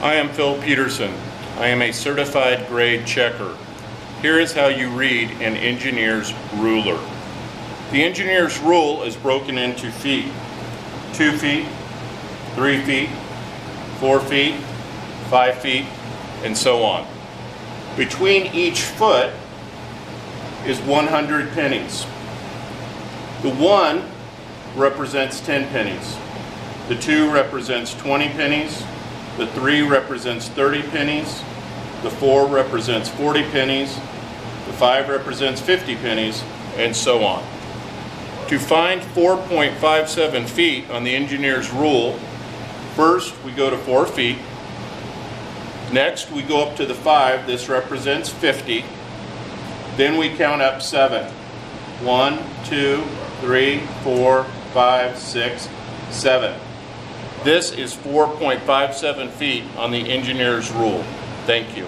I am Phil Pederson. I am a certified grade checker. Here is how you read an engineer's ruler. The engineer's rule is broken into feet. Two feet, three feet, four feet, five feet, and so on. Between each foot is 100 pennies. The one represents 10 pennies. The two represents 20 pennies. The three represents 30 pennies. The four represents 40 pennies. The five represents 50 pennies, and so on. To find 4.57 feet on the engineer's rule, first we go to 4 feet. Next we go up to the 5, this represents 50. Then we count up 7. 1, 2, 3, 4, 5, 6, 7. This is 4.57 feet on the engineer's rule. Thank you.